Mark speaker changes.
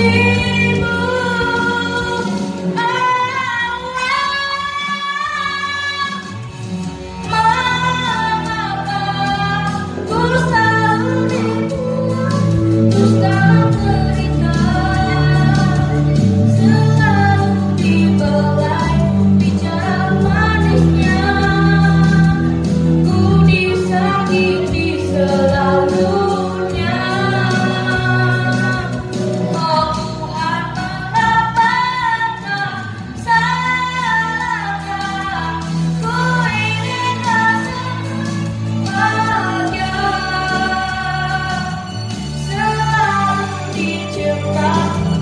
Speaker 1: see. stop.